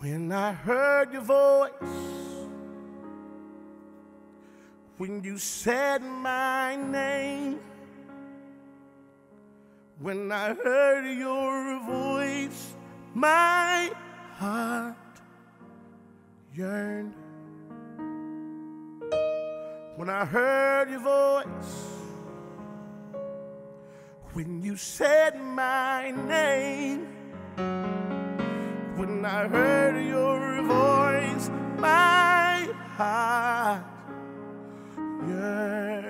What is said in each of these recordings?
When I heard your voice, when you said my name, when I heard your voice, my heart yearned. When I heard your voice, when you said my name, when I heard your voice, my heart yearned.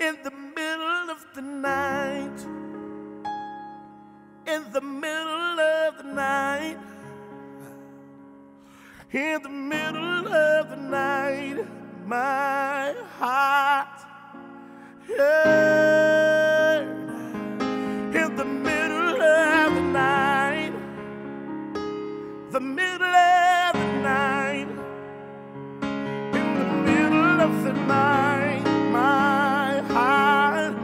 In the middle of the night, in the middle of the night, my heart yearned. In the middle of the night, the middle of the night, in the middle of the night, my heart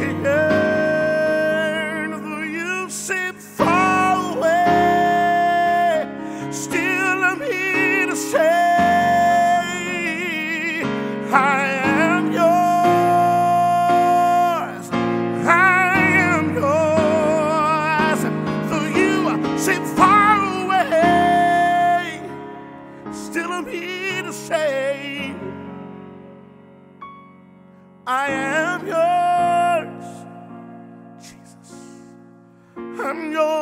yearned. You seem I am yours. Jesus, I'm yours.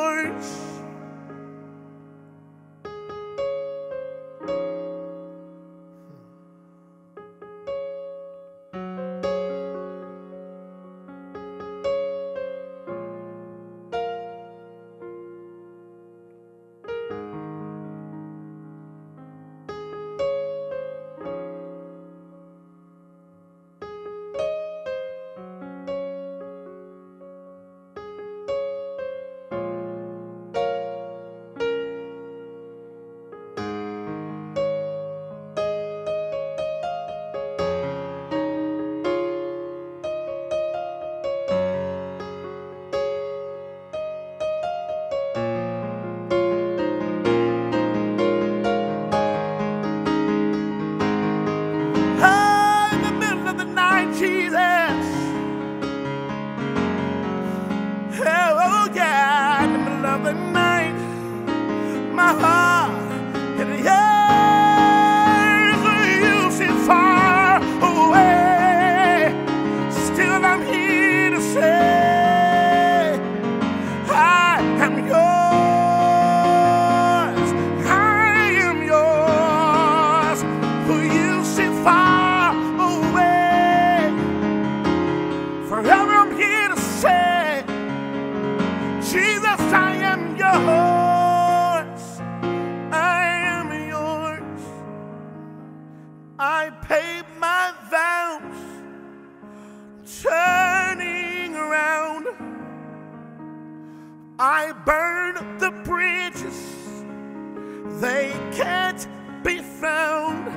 Found.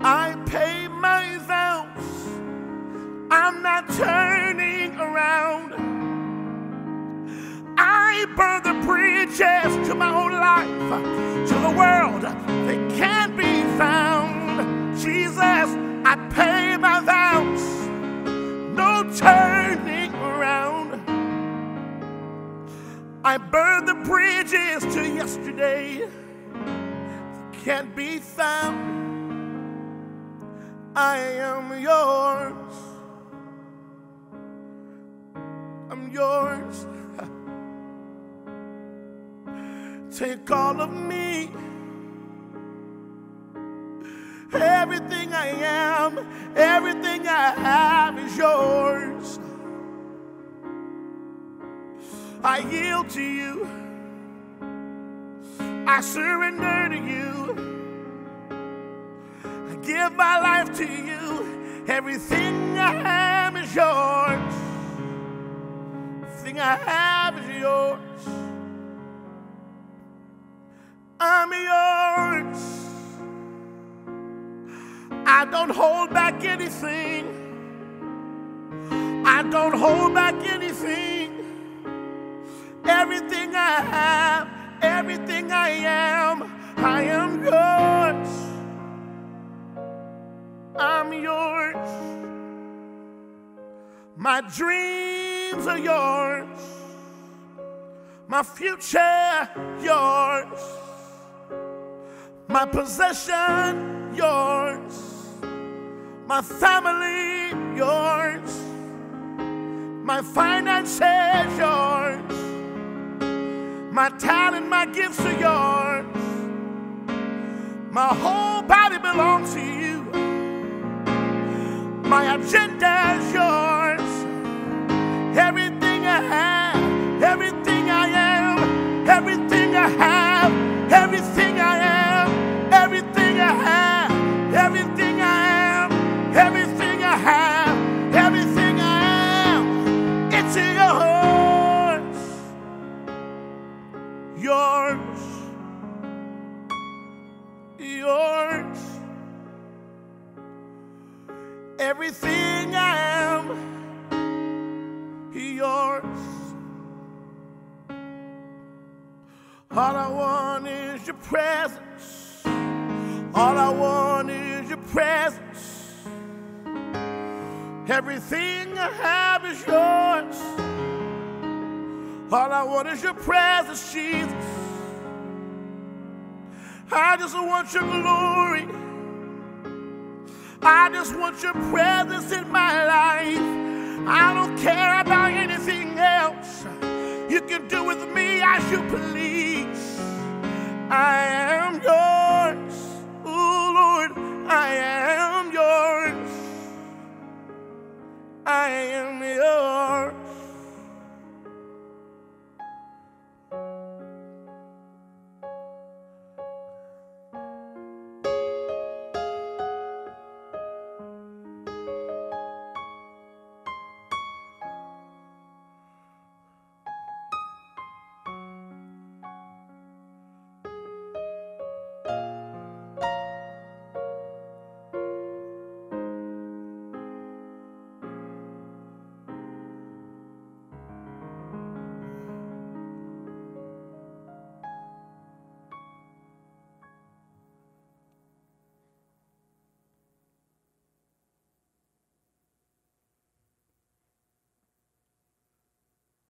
I pay my vows, I'm not turning around. I burn the bridges to my own life, to the world, they can't be found. Jesus, I pay my vows, no turning around. I burn the bridges to yesterday, can't be found. I am yours. I'm yours. Take all of me. Everything I am, everything I have is yours. I yield to you. I surrender to you give my life to you. Everything I have is yours. Everything I have is yours. I'm yours. I don't hold back anything. I don't hold back anything. Everything I have, everything I am, I am yours. I'm yours. My dreams are yours. My future, yours. My possession, yours. My family, yours. My finances, yours. My talent, my gifts are yours. My whole body belongs to you. My agenda is yours. All I want is your presence. All I want is your presence. Everything I have is yours. All I want is your presence, Jesus. I just want your glory. I just want your presence in my life. I don't care about anything else. You can do with me as you please. I am yours. Oh Lord, I am yours. I am yours.